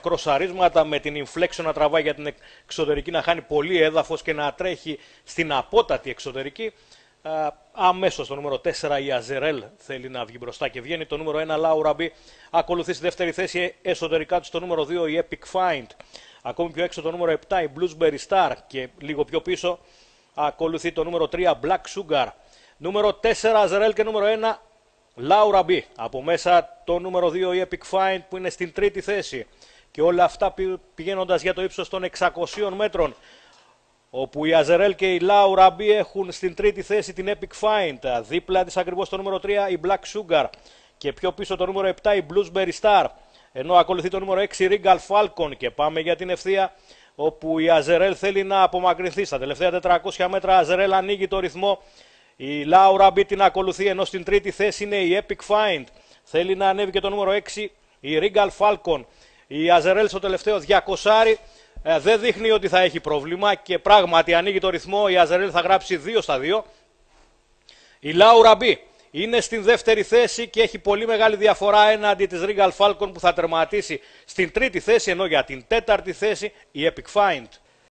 κροσαρίσματα με την inflection να τραβάει για την εξωτερική να χάνει πολύ έδαφος και να τρέχει στην απότατη εξωτερική. Αμέσως το νούμερο 4 η Αζερέλ θέλει να βγει μπροστά και βγαίνει. Το νούμερο 1 Λάουρα Μπι ακολουθεί στη δεύτερη θέση εσωτερικά του το νούμερο 2 η Epic Find. Ακόμη πιο έξω το νούμερο 7 η Bluesberry Star και λίγο πιο πίσω ακολουθεί το νούμερο 3 Black Sugar. Νούμερο 4 Αζερέλ και νούμερο 1 Λάουρα Μπι. Από μέσα το νούμερο 2 η Epic Find που είναι στην τρίτη θέση. Και όλα αυτά πηγαίνοντας για το ύψος των 600 μέτρων όπου η Αζερέλ και η Λάουρα Μπι έχουν στην τρίτη θέση την Epic Find. Δίπλα της ακριβώς το νούμερο 3 η Black Sugar και πιο πίσω το νούμερο 7 η Bluesberry Star. Ενώ ακολουθεί το νούμερο 6 η Regal Falcon και πάμε για την ευθεία όπου η Αζερέλ θέλει να απομακρυνθεί. Στα τελευταία 400 μέτρα η Αζερέλ ανοίγει το ρυθμό. Η Λάουρα Μπι την ακολουθεί ενώ στην τρίτη θέση είναι η Epic Find. Θέλει να ανέβει και το νούμερο 6 η Regal Falcon. Η Αζερέλ στο τελευταίο 200 ε, δεν δείχνει ότι θα έχει πρόβλημα και πράγματι ανοίγει το ρυθμό. Η Αζερέλ θα γράψει 2 στα 2. Η Λάουρα Μπι είναι στην δεύτερη θέση και έχει πολύ μεγάλη διαφορά έναντι της Regal Falcon που θα τερματίσει στην τρίτη θέση ενώ για την τέταρτη θέση η Epic Find.